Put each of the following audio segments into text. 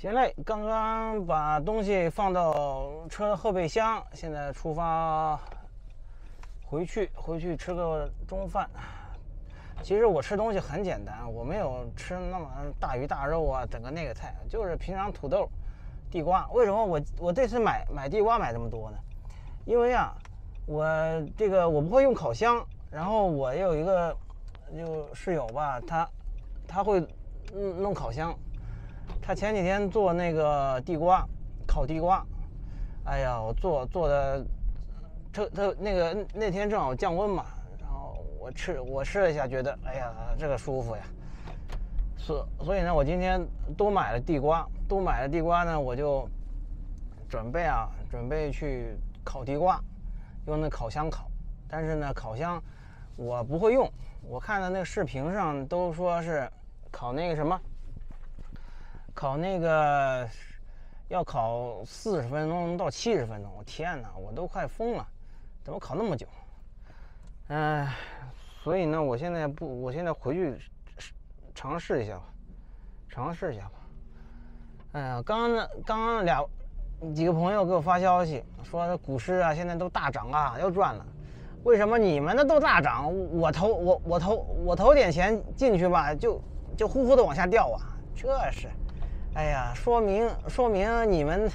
行嘞，刚刚把东西放到车的后备箱，现在出发回去，回去吃个中饭。其实我吃东西很简单，我没有吃那么大鱼大肉啊，整个那个菜，就是平常土豆、地瓜。为什么我我这次买买地瓜买这么多呢？因为啊，我这个我不会用烤箱，然后我有一个就室友吧，他他会弄弄烤箱。他前几天做那个地瓜，烤地瓜，哎呀，我做做的，特特那个那天正好降温嘛，然后我吃我吃了一下，觉得哎呀这个舒服呀，所所以呢，我今天多买了地瓜，多买了地瓜呢，我就准备啊准备去烤地瓜，用那烤箱烤，但是呢烤箱我不会用，我看到那个视频上都说是烤那个什么。考那个要考四十分钟到七十分钟，我天哪，我都快疯了，怎么考那么久？哎，所以呢，我现在不，我现在回去尝试一下吧，尝试一下吧。哎呀，刚刚那刚刚俩几个朋友给我发消息说，股市啊现在都大涨啊，要赚了。为什么你们的都大涨，我投我我投我投点钱进去吧，就就呼呼的往下掉啊？这是。哎呀，说明说明你们，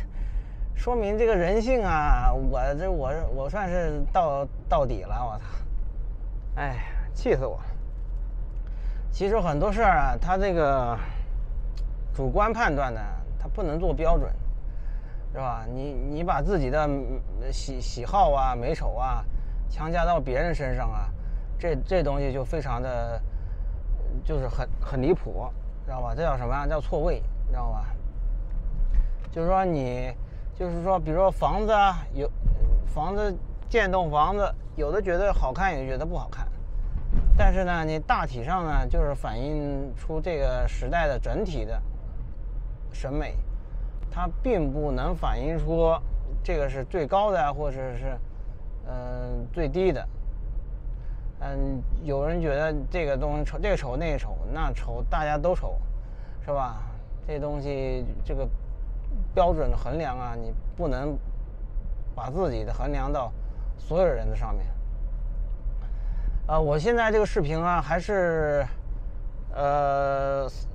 说明这个人性啊，我这我我算是到到底了，我操！哎，气死我！其实很多事儿啊，他这个主观判断呢，他不能做标准，是吧？你你把自己的喜喜好啊、美丑啊强加到别人身上啊，这这东西就非常的，就是很很离谱，知道吧？这叫什么呀？叫错位。你知道吧？就是说你，就是说，比如说房子啊，有房子建栋房子，有的觉得好看，有的觉得不好看。但是呢，你大体上呢，就是反映出这个时代的整体的审美，它并不能反映出这个是最高的，或者是嗯最低的。嗯，有人觉得这个东西丑，这个丑，那个丑，那丑大家都丑，是吧？这东西这个标准的衡量啊，你不能把自己的衡量到所有人的上面。啊，我现在这个视频啊，还是呃四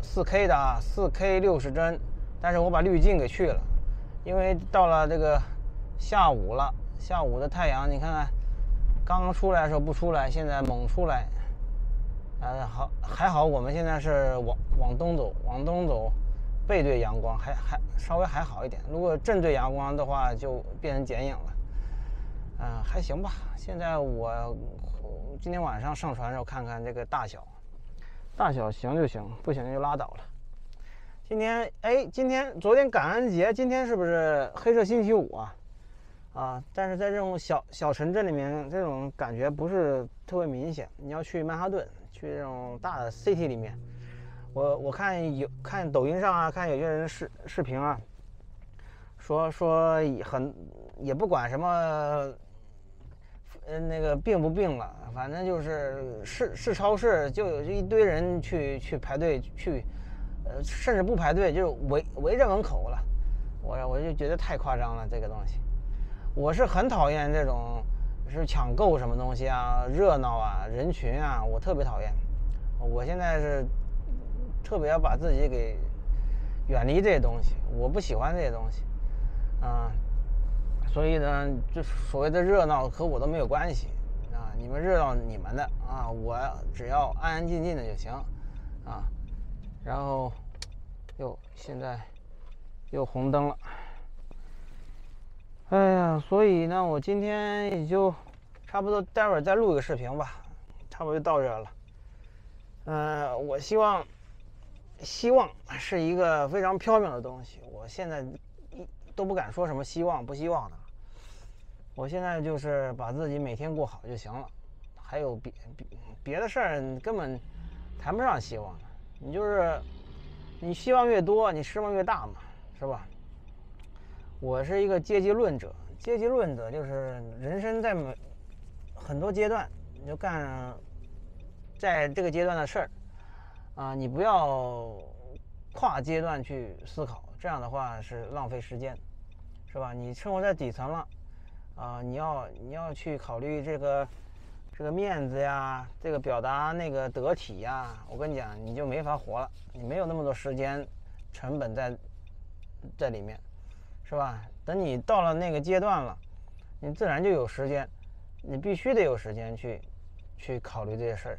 四 K 的啊，四 K 六十帧，但是我把滤镜给去了，因为到了这个下午了，下午的太阳，你看看刚刚出来的时候不出来，现在猛出来。呃，好，还好，我们现在是往往东走，往东走，背对阳光，还还稍微还好一点。如果正对阳光的话，就变成剪影了。嗯，还行吧。现在我今天晚上上传的时候看看这个大小，大小行就行，不行就拉倒了。今天，哎，今天昨天感恩节，今天是不是黑色星期五啊？啊，但是在这种小小城镇里面，这种感觉不是特别明显。你要去曼哈顿。去这种大的 city 里面，我我看有看抖音上啊，看有些人视视频啊，说说很也不管什么，呃那个病不病了，反正就是是是超市就有一堆人去去排队去，呃甚至不排队就围围着门口了，我我就觉得太夸张了这个东西，我是很讨厌这种。是抢购什么东西啊？热闹啊，人群啊，我特别讨厌。我现在是特别要把自己给远离这些东西，我不喜欢这些东西，啊，所以呢，就所谓的热闹和我都没有关系啊。你们热闹你们的啊，我只要安安静静的就行啊。然后又现在又红灯了。哎呀，所以呢，我今天也就差不多，待会儿再录一个视频吧，差不多就到这了。嗯，我希望，希望是一个非常缥缈的东西。我现在一都不敢说什么希望不希望的，我现在就是把自己每天过好就行了。还有别别别的事儿根本谈不上希望的，你就是你希望越多，你失望越大嘛，是吧？我是一个阶级论者，阶级论者就是人生在每很多阶段，你就干在这个阶段的事儿啊，你不要跨阶段去思考，这样的话是浪费时间，是吧？你生活在底层了，啊，你要你要去考虑这个这个面子呀，这个表达那个得体呀，我跟你讲，你就没法活了，你没有那么多时间成本在在里面，是吧？等你到了那个阶段了，你自然就有时间，你必须得有时间去去考虑这些事儿。